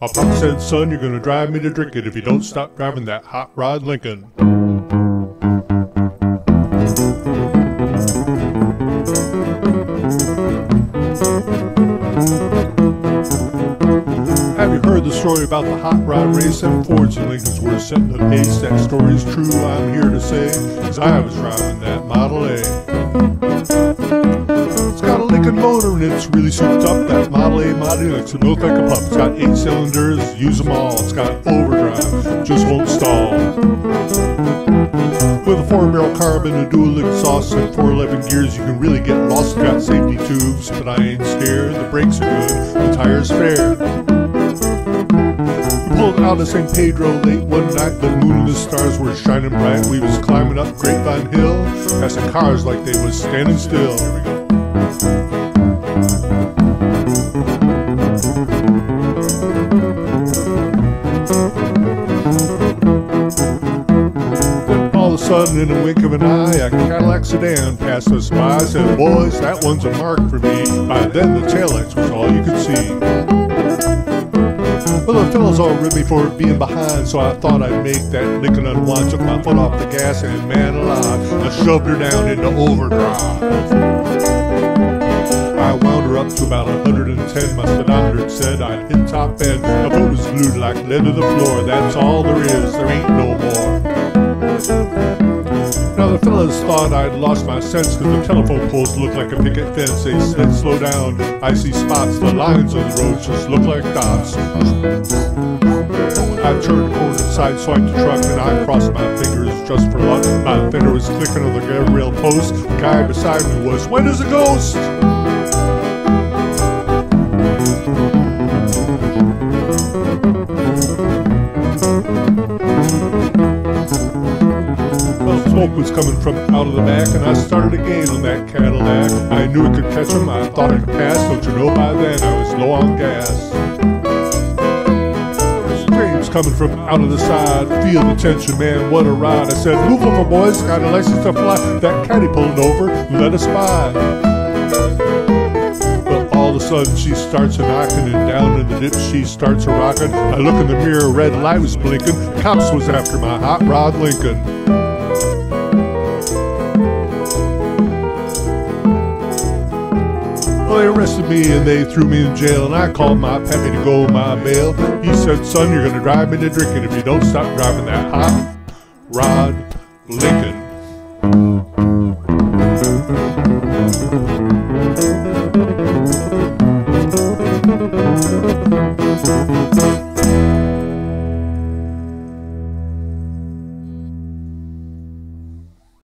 My pop said, son, you're gonna drive me to drink it if you don't stop driving that hot rod Lincoln. Have you heard the story about the hot rod race? Them Fords and Lincolns were setting the pace. That story is true, I'm here to say, cause I was driving that Model A. motor and it's really souped up. That Model A Model it look like a pup. It's got eight cylinders, use them all. It's got overdrive, just won't stall. With a four barrel carb and a dual exhaust and 411 gears, you can really get lost. It's got safety tubes, but I ain't scared. The brakes are good, the tires fair. We pulled out of San Pedro late one night. The moon and the stars were shining bright. We was climbing up Grapevine Hill, passing cars like they was standing still. Here we go. All of a sudden, in a wink of an eye, a Cadillac sedan passed us by. I said, boys, that one's a mark for me. By then, the taillights was all you could see. Well, the fellas all ribbed me for being behind, so I thought I'd make that Lincoln unwind. Took my foot off the gas, and man alive, I shoved her down into overdrive. I wound her up to about 110. My speedometer said I'd hit top end. My foot was glued like lead to the floor. That's all there is, there ain't no more. Now the fellas thought I'd lost my sense because the telephone poles looked like a picket fence. They said, slow down, I see spots. The lines on the road just look like dots. I turned the corner, side swiped the truck, and I crossed my fingers just for luck. My finger was clicking on the guardrail post. The guy beside me was, when is a ghost? Was coming from out of the back, and I started again on that Cadillac. I knew I could catch him, I thought I could pass. Don't you know by then I was low on gas. Screams coming from out of the side. Feel the tension, man, what a ride. I said, move over, boys, got a license to fly. That caddy pulled over, let us by. All of a sudden she starts a knocking and down in the ditch she starts a rocking. I look in the mirror, red light was blinking. Cops was after my hot rod Lincoln. Well, they arrested me and they threw me in jail, and I called my pappy to go my bail. He said, "Son, you're gonna drive me to drinking if you don't stop driving that hot rod Lincoln."